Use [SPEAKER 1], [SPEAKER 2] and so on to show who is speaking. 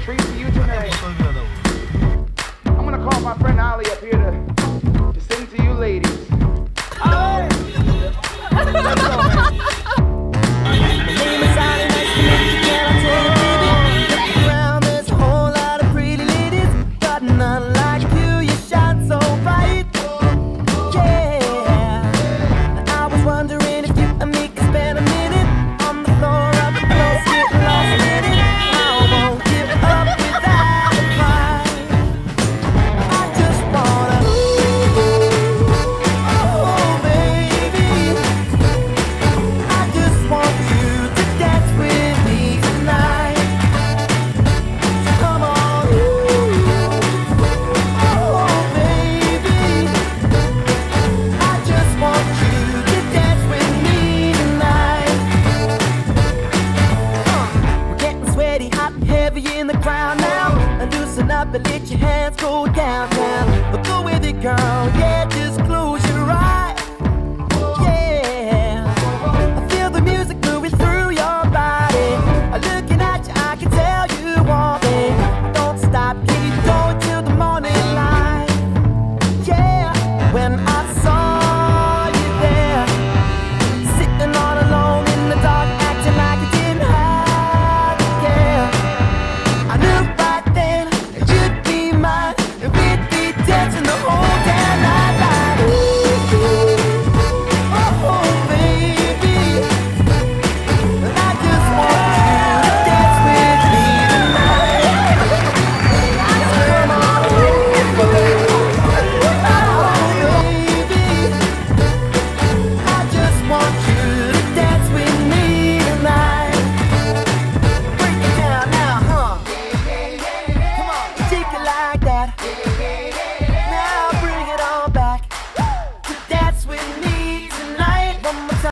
[SPEAKER 1] treat for you
[SPEAKER 2] To- heavy in the crowd now. Loosen up and let your hands go down go with it, girl, yeah. Yeah.